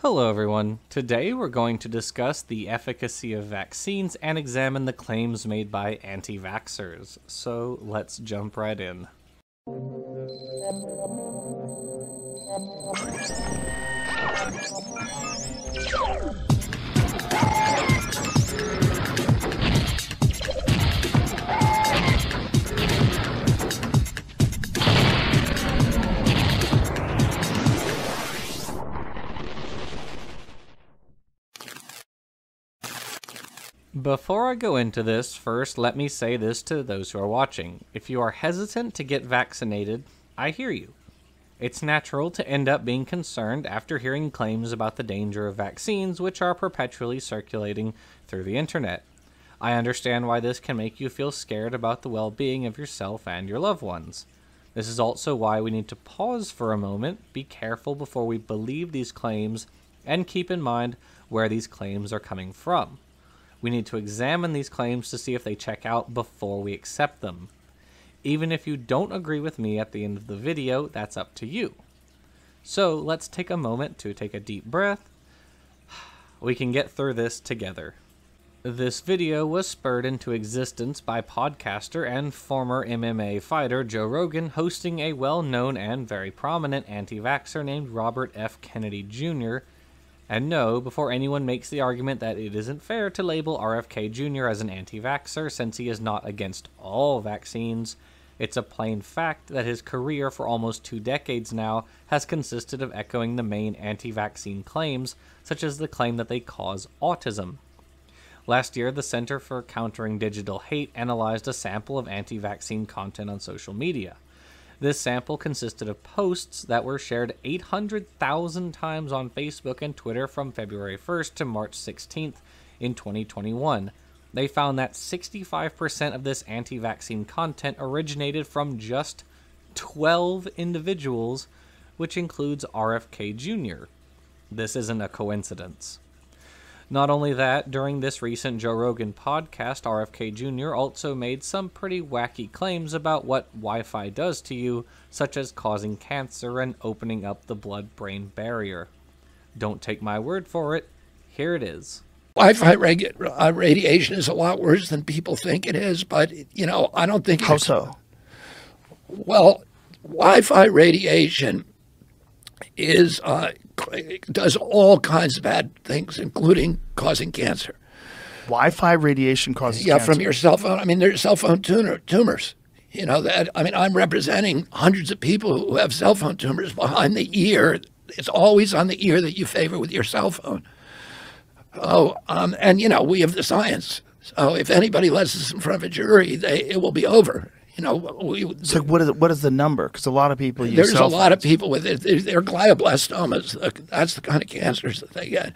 Hello, everyone. Today we're going to discuss the efficacy of vaccines and examine the claims made by anti vaxxers. So let's jump right in. Before I go into this, first let me say this to those who are watching. If you are hesitant to get vaccinated, I hear you. It's natural to end up being concerned after hearing claims about the danger of vaccines, which are perpetually circulating through the internet. I understand why this can make you feel scared about the well being of yourself and your loved ones. This is also why we need to pause for a moment, be careful before we believe these claims, and keep in mind where these claims are coming from. We need to examine these claims to see if they check out before we accept them. Even if you don't agree with me at the end of the video, that's up to you. So let's take a moment to take a deep breath. We can get through this together. This video was spurred into existence by podcaster and former MMA fighter Joe Rogan hosting a well known and very prominent anti vaxxer named Robert F. Kennedy Jr and no, before anyone makes the argument that it isn't fair to label RFK Jr. as an anti vaxxer since he is not against all vaccines, it's a plain fact that his career for almost two decades now has consisted of echoing the main anti vaccine claims, such as the claim that they cause autism. Last year, the Center for Countering Digital Hate analyzed a sample of anti vaccine content on social media. This sample consisted of posts that were shared 800,000 times on Facebook and Twitter from February 1st to March 16th in 2021. They found that 65% of this anti vaccine content originated from just 12 individuals, which includes RFK Jr. This isn't a coincidence. Not only that, during this recent Joe Rogan podcast, RFK Jr. also made some pretty wacky claims about what Wi Fi does to you, such as causing cancer and opening up the blood brain barrier. Don't take my word for it, here it is. Wi-Fi reg- uh, radiation is a lot worse than people think it is, but you know I don't think. How so? Well, Wi-Fi radiation is uh, does all kinds of bad things, including causing cancer. Wi-Fi radiation causes yeah, cancer. from your cell phone. I mean, there's cell phone tumor, tumors. You know that. I mean, I'm representing hundreds of people who have cell phone tumors behind the ear. It's always on the ear that you favor with your cell phone. Oh, um, and you know we have the science. So if anybody lets us in front of a jury, they, it will be over. You know, we, so what is what is the number? Because a lot of people use there's a lot of people with it. They're, glioblastomas. That's the kind of cancers that they get.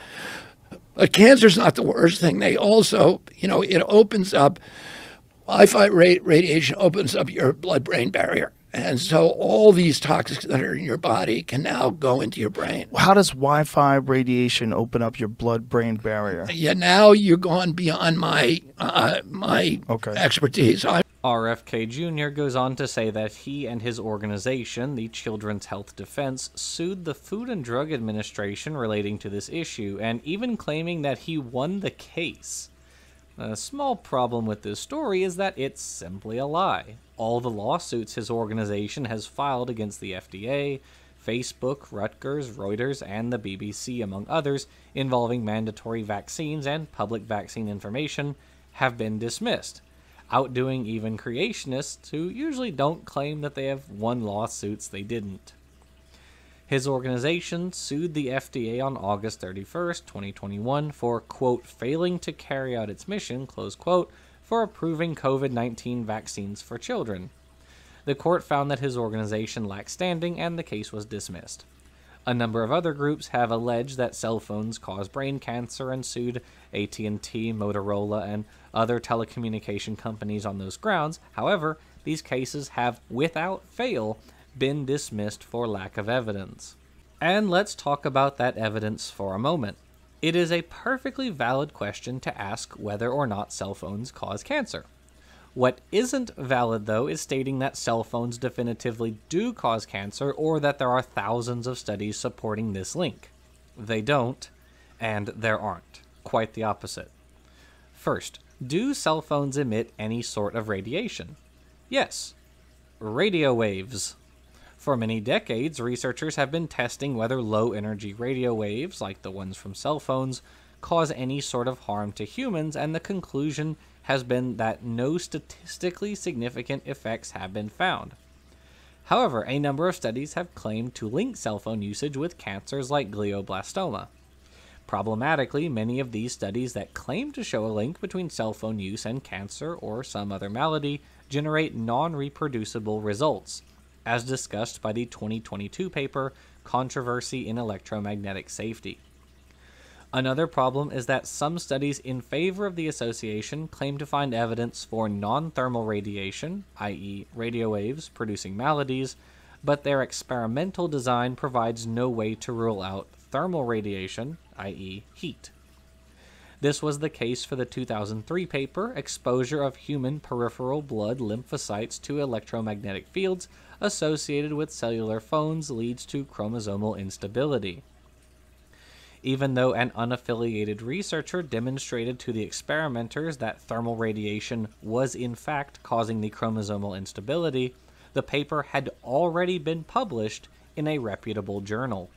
But cancer's not the worst thing. They also, you know, it opens up. Wi-Fi radiation opens up your blood-brain barrier, and so all these toxins that are in your body can now go into your brain. How does Wi-Fi radiation open up your blood-brain barrier? Yeah, now you're gone beyond my uh, my Okay. expertise. I, RFK Jr. goes on to say that he and his organization, the Children's Health Defense, sued the Food and Drug Administration relating to this issue, and even claiming that he won the case. A small problem with this story is that it's simply a lie. All the lawsuits his organization has filed against the FDA, Facebook, Rutgers, Reuters, and the BBC, among others, involving mandatory vaccines and public vaccine information, have been dismissed outdoing even creationists who usually don't claim that they have won lawsuits they didn't. His organization sued the FDA on August 31st, 2021 for, quote, failing to carry out its mission, close quote, for approving COVID 19 vaccines for children. The court found that his organization lacked standing and the case was dismissed. A number of other groups have alleged that cell phones cause brain cancer and sued AT&T, Motorola, and other telecommunication companies on those grounds. However, these cases have without fail been dismissed for lack of evidence. And let's talk about that evidence for a moment. It is a perfectly valid question to ask whether or not cell phones cause cancer. What isn't valid, though, is stating that cell phones definitively do cause cancer or that there are thousands of studies supporting this link. They don't, and there aren't. Quite the opposite. First, do cell phones emit any sort of radiation? Yes. Radio waves. For many decades, researchers have been testing whether low energy radio waves, like the ones from cell phones, cause any sort of harm to humans, and the conclusion has been that no statistically significant effects have been found. However, a number of studies have claimed to link cell phone usage with cancers like glioblastoma. Problematically, many of these studies that claim to show a link between cell phone use and cancer or some other malady generate non reproducible results, as discussed by the 2022 paper Controversy in Electromagnetic Safety. Another problem is that some studies in favor of the association claim to find evidence for non thermal radiation, i.e., radio waves producing maladies, but their experimental design provides no way to rule out thermal radiation, i.e., heat. This was the case for the 2003 paper Exposure of Human Peripheral Blood Lymphocytes to Electromagnetic Fields Associated with Cellular Phones Leads to Chromosomal Instability even though an unaffiliated researcher demonstrated to the experimenters that thermal radiation was in fact causing the chromosomal instability, the paper had already been published in a reputable journal.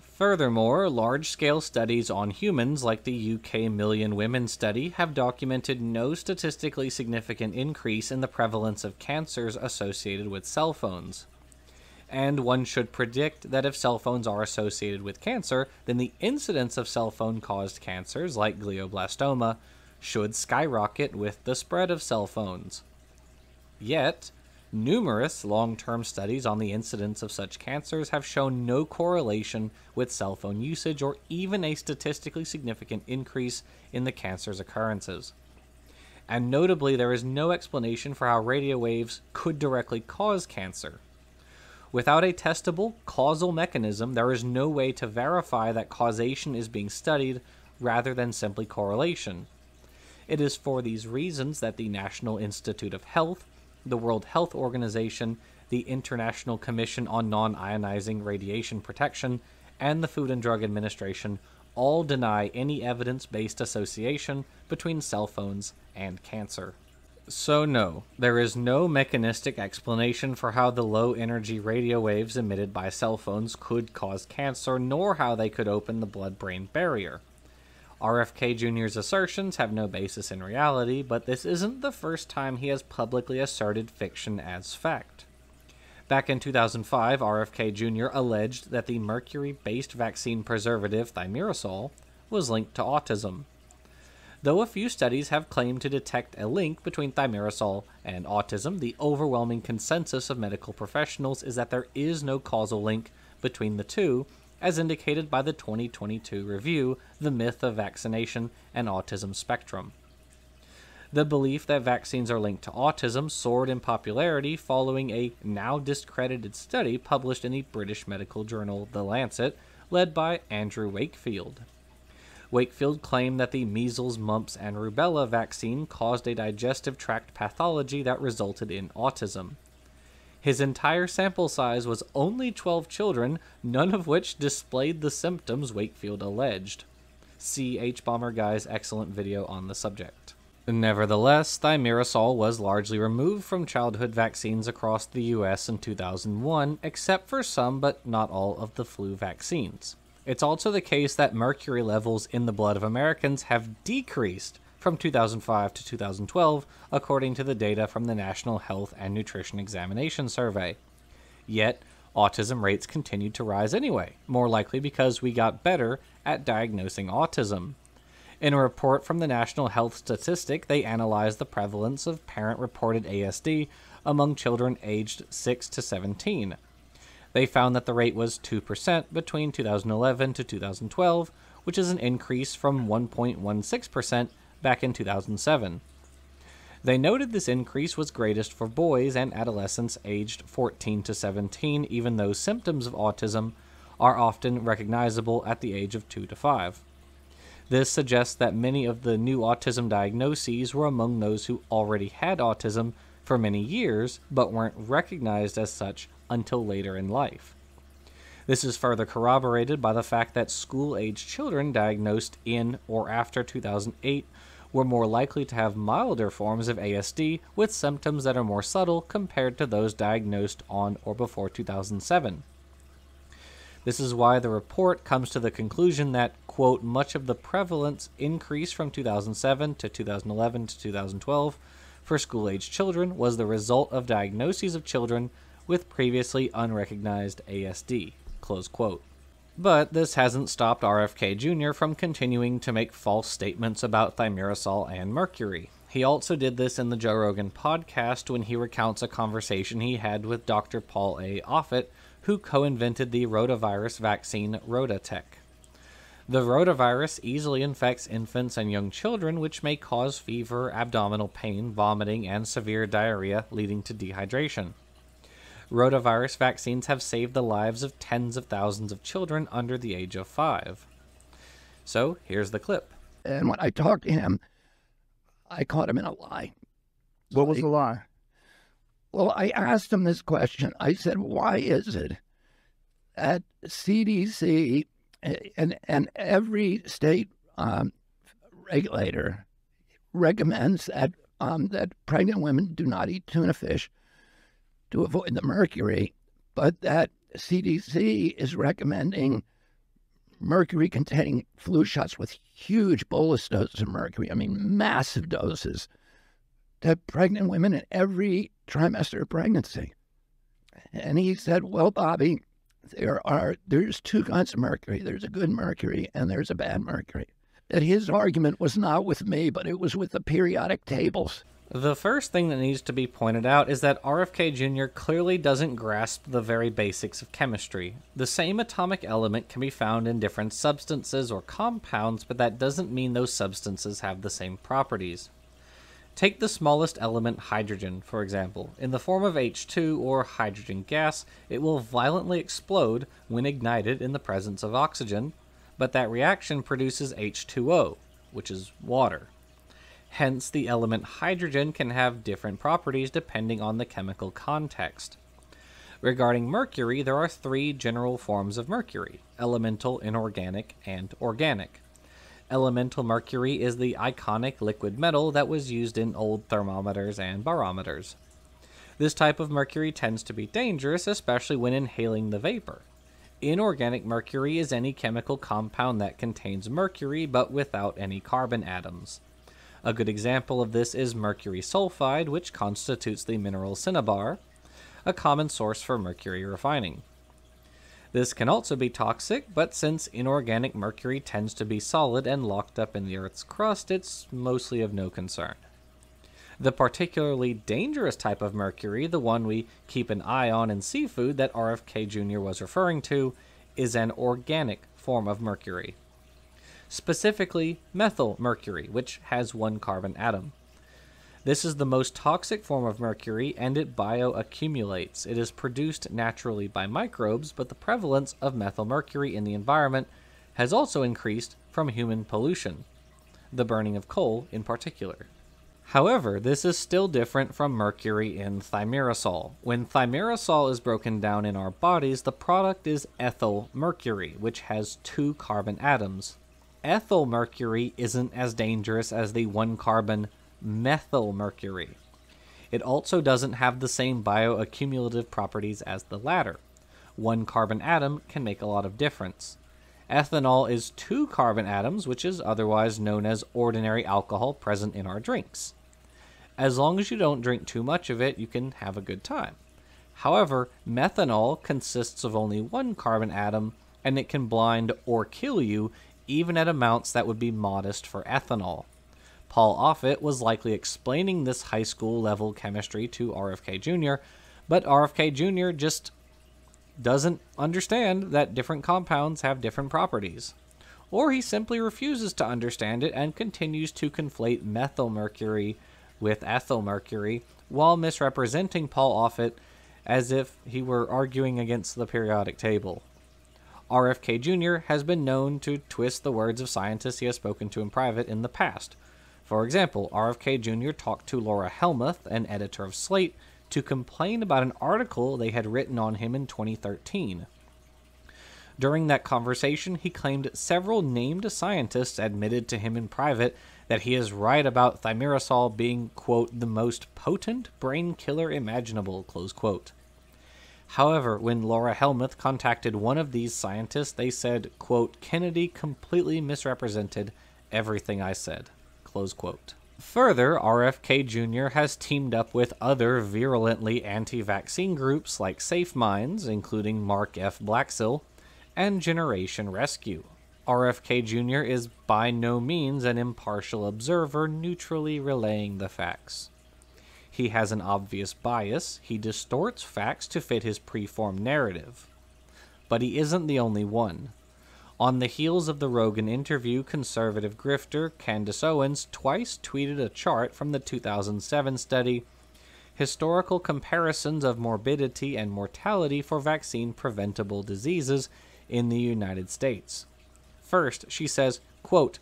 Furthermore, large scale studies on humans, like the UK Million Women study, have documented no statistically significant increase in the prevalence of cancers associated with cell phones and one should predict that if cell phones are associated with cancer, then the incidence of cell phone caused cancers like glioblastoma should skyrocket with the spread of cell phones. Yet, numerous long term studies on the incidence of such cancers have shown no correlation with cell phone usage or even a statistically significant increase in the cancer's occurrences. And notably, there is no explanation for how radio waves could directly cause cancer. Without a testable causal mechanism, there is no way to verify that causation is being studied rather than simply correlation. It is for these reasons that the National Institute of Health, the World Health Organization, the International Commission on Non Ionizing Radiation Protection, and the Food and Drug Administration all deny any evidence based association between cell phones and cancer. So, no, there is no mechanistic explanation for how the low energy radio waves emitted by cell phones could cause cancer, nor how they could open the blood brain barrier. RFK Jr.'s assertions have no basis in reality, but this isn't the first time he has publicly asserted fiction as fact. Back in 2005, RFK Jr. alleged that the mercury based vaccine preservative thimerosal was linked to autism. Though a few studies have claimed to detect a link between thimerosal and autism, the overwhelming consensus of medical professionals is that there is no causal link between the two, as indicated by the 2022 review, The Myth of Vaccination and Autism Spectrum. The belief that vaccines are linked to autism soared in popularity following a now discredited study published in the British medical journal The Lancet, led by Andrew Wakefield. Wakefield claimed that the measles, mumps, and rubella vaccine caused a digestive tract pathology that resulted in autism. His entire sample size was only 12 children, none of which displayed the symptoms Wakefield alleged. See Hbomberguy's excellent video on the subject. Nevertheless, thimerosal was largely removed from childhood vaccines across the US in 2001, except for some but not all of the flu vaccines. It's also the case that mercury levels in the blood of Americans have decreased from 2005 to 2012, according to the data from the National Health and Nutrition Examination Survey. Yet, autism rates continued to rise anyway, more likely because we got better at diagnosing autism. In a report from the National Health Statistic, they analyzed the prevalence of parent reported ASD among children aged 6 to 17 they found that the rate was 2% between 2011 to 2012, which is an increase from 1.16% back in 2007. They noted this increase was greatest for boys and adolescents aged 14 to 17, even though symptoms of autism are often recognizable at the age of 2 to 5. This suggests that many of the new autism diagnoses were among those who already had autism for many years but weren't recognized as such until later in life. This is further corroborated by the fact that school aged children diagnosed in or after 2008 were more likely to have milder forms of ASD with symptoms that are more subtle compared to those diagnosed on or before 2007. This is why the report comes to the conclusion that, quote, much of the prevalence increase from 2007 to 2011 to 2012 for school aged children was the result of diagnoses of children with previously unrecognized ASD. But this hasn't stopped RFK Jr. from continuing to make false statements about thimerosal and mercury. He also did this in the Joe Rogan podcast when he recounts a conversation he had with Dr. Paul A. Offit, who co invented the rotavirus vaccine RotaTeq. The rotavirus easily infects infants and young children, which may cause fever, abdominal pain, vomiting, and severe diarrhea, leading to dehydration. Rotavirus vaccines have saved the lives of tens of thousands of children under the age of five. So here's the clip. And when I talked to him, I caught him in a lie. What was the lie? Well, I asked him this question. I said, why is it that CDC and, and every state um, regulator recommends that, um, that pregnant women do not eat tuna fish to avoid the mercury, but that CDC is recommending mercury containing flu shots with huge bolus doses of mercury, I mean, massive doses, to pregnant women in every trimester of pregnancy. And he said, Well, Bobby, there are there's two kinds of mercury. There's a good mercury and there's a bad mercury. That his argument was not with me, but it was with the periodic tables. The first thing that needs to be pointed out is that RFK Jr. clearly doesn't grasp the very basics of chemistry. The same atomic element can be found in different substances or compounds, but that doesn't mean those substances have the same properties. Take the smallest element, hydrogen, for example. In the form of H2 or hydrogen gas, it will violently explode when ignited in the presence of oxygen, but that reaction produces H2O, which is water. Hence, the element hydrogen can have different properties depending on the chemical context. Regarding mercury, there are three general forms of mercury elemental, inorganic, and organic. Elemental mercury is the iconic liquid metal that was used in old thermometers and barometers. This type of mercury tends to be dangerous, especially when inhaling the vapor. Inorganic mercury is any chemical compound that contains mercury but without any carbon atoms. A good example of this is mercury sulfide, which constitutes the mineral cinnabar, a common source for mercury refining. This can also be toxic, but since inorganic mercury tends to be solid and locked up in the Earth's crust, it's mostly of no concern. The particularly dangerous type of mercury, the one we keep an eye on in seafood that RFK Jr. was referring to, is an organic form of mercury specifically methyl mercury, which has one carbon atom. This is the most toxic form of mercury and it bioaccumulates. It is produced naturally by microbes, but the prevalence of methyl mercury in the environment has also increased from human pollution, the burning of coal in particular. However, this is still different from mercury in thimerosal. When thimerosal is broken down in our bodies, the product is ethyl mercury, which has two carbon atoms, ethyl mercury isn't as dangerous as the one carbon methyl mercury. It also doesn't have the same bioaccumulative properties as the latter. One carbon atom can make a lot of difference. Ethanol is two carbon atoms, which is otherwise known as ordinary alcohol present in our drinks. As long as you don't drink too much of it, you can have a good time. However, methanol consists of only one carbon atom, and it can blind or kill you even at amounts that would be modest for ethanol. Paul Offit was likely explaining this high school level chemistry to RFK Jr., but RFK Jr. just doesn't understand that different compounds have different properties. Or he simply refuses to understand it and continues to conflate methylmercury with ethylmercury while misrepresenting Paul Offit as if he were arguing against the periodic table. RFK Jr. has been known to twist the words of scientists he has spoken to in private in the past. For example, RFK Jr. talked to Laura Helmuth, an editor of Slate, to complain about an article they had written on him in 2013. During that conversation, he claimed several named scientists admitted to him in private that he is right about thimerosal being, quote, the most potent brain killer imaginable, close quote. However, when Laura Helmuth contacted one of these scientists, they said, quote, Kennedy completely misrepresented everything I said, close quote. Further, RFK Jr. has teamed up with other virulently anti vaccine groups like Safe Minds, including Mark F. Blaxill, and Generation Rescue. RFK Jr. is by no means an impartial observer neutrally relaying the facts. He has an obvious bias, he distorts facts to fit his preformed narrative. But he isn't the only one. On the heels of the Rogan interview, conservative grifter Candace Owens twice tweeted a chart from the 2007 study Historical Comparisons of Morbidity and Mortality for Vaccine Preventable Diseases in the United States. First, she says, quote,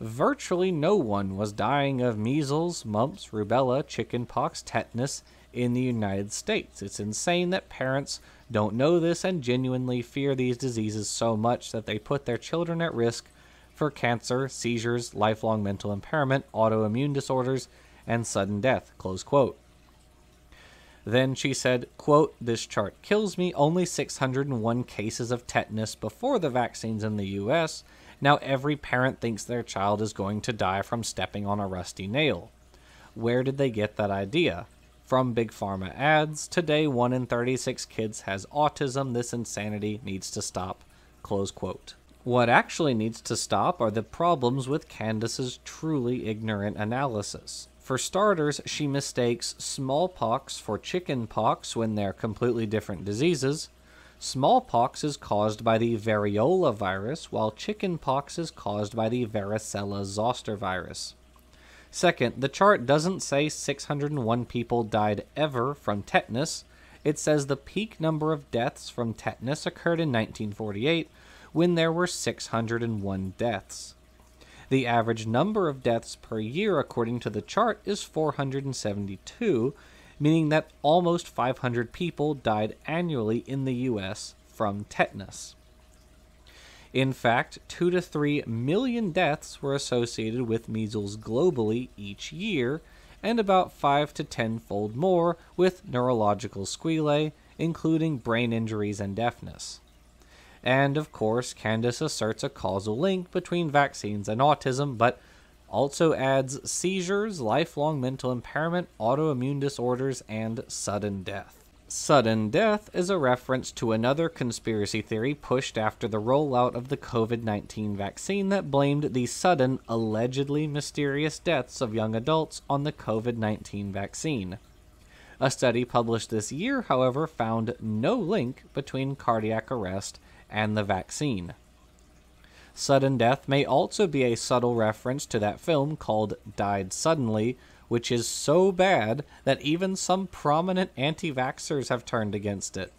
virtually no one was dying of measles, mumps, rubella, chickenpox, tetanus in the United States. It's insane that parents don't know this and genuinely fear these diseases so much that they put their children at risk for cancer, seizures, lifelong mental impairment, autoimmune disorders, and sudden death. Close quote. Then she said, quote, This chart kills me. Only 601 cases of tetanus before the vaccines in the US now every parent thinks their child is going to die from stepping on a rusty nail. Where did they get that idea? From Big Pharma ads, today 1 in 36 kids has autism. This insanity needs to stop. Close quote. What actually needs to stop are the problems with Candace's truly ignorant analysis. For starters, she mistakes smallpox for chickenpox when they're completely different diseases. Smallpox is caused by the variola virus, while chickenpox is caused by the varicella zoster virus. Second, the chart doesn't say 601 people died ever from tetanus. It says the peak number of deaths from tetanus occurred in 1948 when there were 601 deaths. The average number of deaths per year, according to the chart, is 472, meaning that almost 500 people died annually in the US from tetanus. In fact, 2 to 3 million deaths were associated with measles globally each year, and about 5 to 10 fold more with neurological sequelae, including brain injuries and deafness. And of course, Candace asserts a causal link between vaccines and autism, but also adds seizures, lifelong mental impairment, autoimmune disorders, and sudden death. Sudden death is a reference to another conspiracy theory pushed after the rollout of the COVID 19 vaccine that blamed the sudden, allegedly mysterious deaths of young adults on the COVID 19 vaccine. A study published this year, however, found no link between cardiac arrest and the vaccine. Sudden death may also be a subtle reference to that film called Died Suddenly, which is so bad that even some prominent anti vaxxers have turned against it.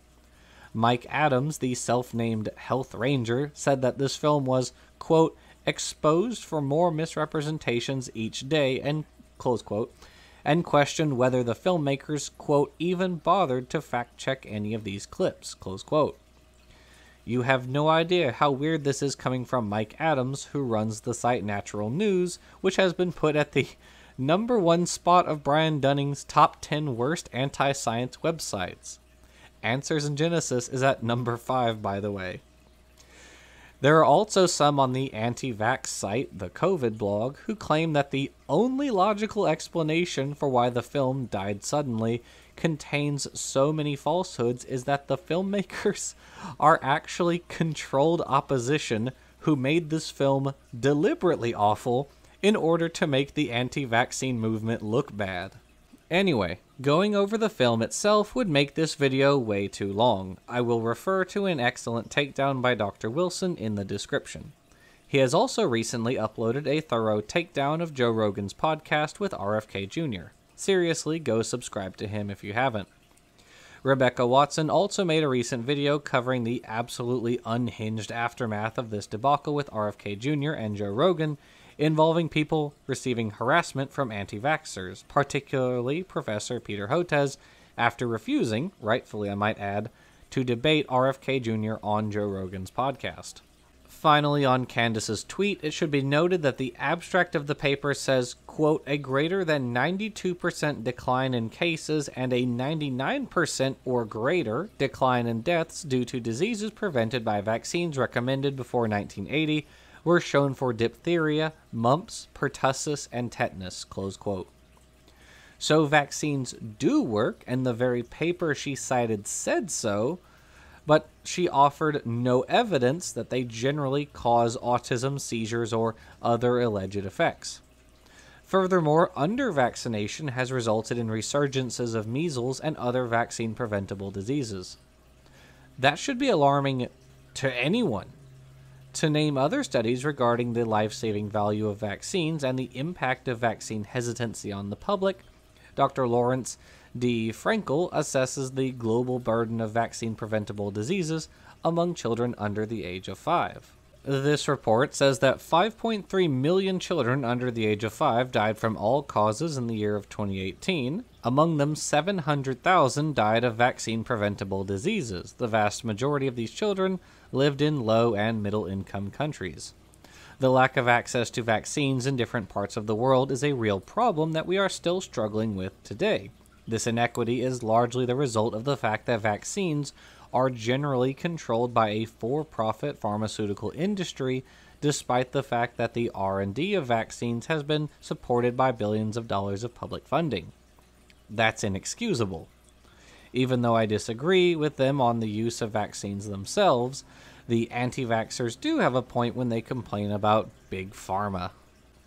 Mike Adams, the self named Health Ranger, said that this film was, quote, exposed for more misrepresentations each day, and, close quote, and questioned whether the filmmakers, quote, even bothered to fact check any of these clips, close quote. You have no idea how weird this is coming from Mike Adams, who runs the site Natural News, which has been put at the number one spot of Brian Dunning's top 10 worst anti science websites. Answers in Genesis is at number 5, by the way. There are also some on the anti vax site, the COVID blog, who claim that the only logical explanation for why the film died suddenly contains so many falsehoods is that the filmmakers are actually controlled opposition who made this film deliberately awful in order to make the anti vaccine movement look bad. Anyway, going over the film itself would make this video way too long. I will refer to an excellent takedown by Dr. Wilson in the description. He has also recently uploaded a thorough takedown of Joe Rogan's podcast with RFK Jr. Seriously, go subscribe to him if you haven't. Rebecca Watson also made a recent video covering the absolutely unhinged aftermath of this debacle with RFK Jr. and Joe Rogan, involving people receiving harassment from anti vaxxers, particularly Professor Peter Hotez, after refusing, rightfully I might add, to debate RFK Jr. on Joe Rogan's podcast. Finally, on Candace's tweet, it should be noted that the abstract of the paper says, quote, a greater than 92% decline in cases and a 99% or greater decline in deaths due to diseases prevented by vaccines recommended before 1980 were shown for diphtheria, mumps, pertussis, and tetanus, close quote. So vaccines do work, and the very paper she cited said so, but she offered no evidence that they generally cause autism, seizures, or other alleged effects. Furthermore, under vaccination has resulted in resurgences of measles and other vaccine preventable diseases. That should be alarming to anyone. To name other studies regarding the life saving value of vaccines and the impact of vaccine hesitancy on the public, Dr. Lawrence D. Frenkel assesses the global burden of vaccine preventable diseases among children under the age of 5. This report says that 5.3 million children under the age of 5 died from all causes in the year of 2018. Among them, 700,000 died of vaccine preventable diseases. The vast majority of these children lived in low and middle income countries. The lack of access to vaccines in different parts of the world is a real problem that we are still struggling with today. This inequity is largely the result of the fact that vaccines are generally controlled by a for-profit pharmaceutical industry despite the fact that the R&D of vaccines has been supported by billions of dollars of public funding. That's inexcusable. Even though I disagree with them on the use of vaccines themselves, the anti vaxxers do have a point when they complain about big pharma.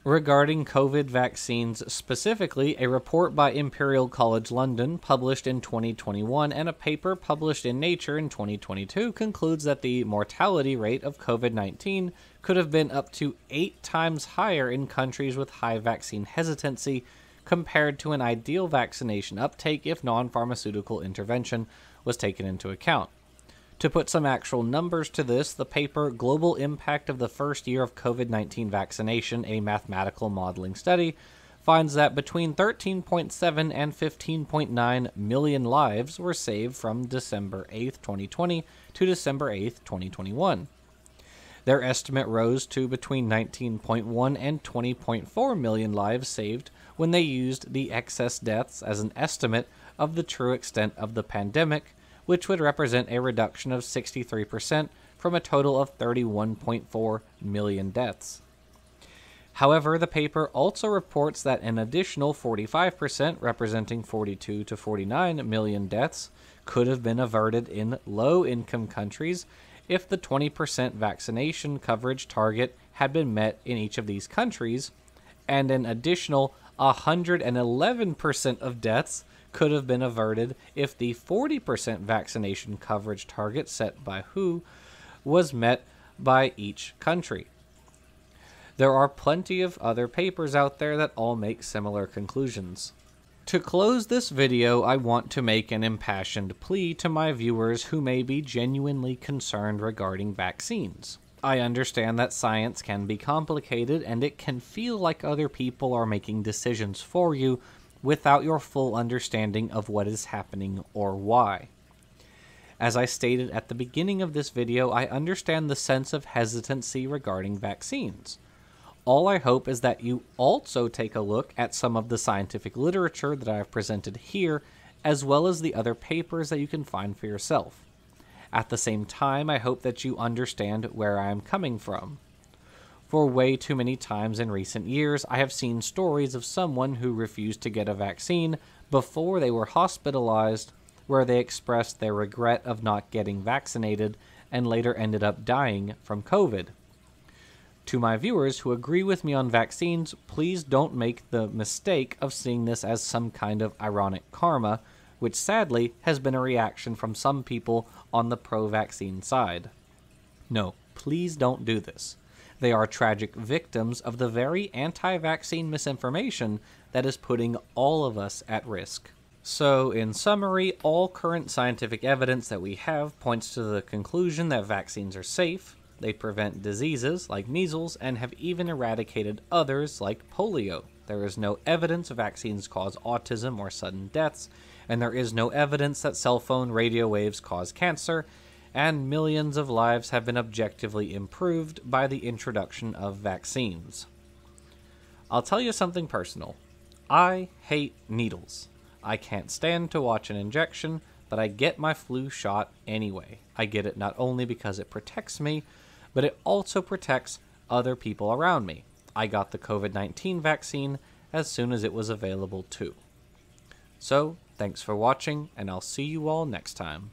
Regarding COVID vaccines specifically, a report by Imperial College London published in 2021 and a paper published in Nature in 2022 concludes that the mortality rate of COVID 19 could have been up to eight times higher in countries with high vaccine hesitancy compared to an ideal vaccination uptake if non pharmaceutical intervention was taken into account. To put some actual numbers to this, the paper Global Impact of the First Year of COVID 19 Vaccination, a Mathematical Modeling Study, finds that between 13.7 and 15.9 million lives were saved from December 8, 2020 to December 8, 2021. Their estimate rose to between 19.1 and 20.4 million lives saved when they used the excess deaths as an estimate of the true extent of the pandemic which would represent a reduction of 63% from a total of 31.4 million deaths. However, the paper also reports that an additional 45%, representing 42 to 49 million deaths, could have been averted in low income countries if the 20% vaccination coverage target had been met in each of these countries, and an additional 111% of deaths could have been averted if the 40% vaccination coverage target set by WHO was met by each country. There are plenty of other papers out there that all make similar conclusions. To close this video, I want to make an impassioned plea to my viewers who may be genuinely concerned regarding vaccines. I understand that science can be complicated and it can feel like other people are making decisions for you without your full understanding of what is happening or why. As I stated at the beginning of this video, I understand the sense of hesitancy regarding vaccines. All I hope is that you also take a look at some of the scientific literature that I have presented here, as well as the other papers that you can find for yourself. At the same time, I hope that you understand where I am coming from. For way too many times in recent years, I have seen stories of someone who refused to get a vaccine before they were hospitalized, where they expressed their regret of not getting vaccinated and later ended up dying from COVID. To my viewers who agree with me on vaccines, please don't make the mistake of seeing this as some kind of ironic karma, which sadly has been a reaction from some people on the pro vaccine side. No, please don't do this. They are tragic victims of the very anti vaccine misinformation that is putting all of us at risk. So, in summary, all current scientific evidence that we have points to the conclusion that vaccines are safe, they prevent diseases like measles, and have even eradicated others like polio. There is no evidence vaccines cause autism or sudden deaths, and there is no evidence that cell phone radio waves cause cancer, and millions of lives have been objectively improved by the introduction of vaccines. I'll tell you something personal. I hate needles. I can't stand to watch an injection, but I get my flu shot anyway. I get it not only because it protects me, but it also protects other people around me. I got the COVID 19 vaccine as soon as it was available too. So, thanks for watching, and I'll see you all next time.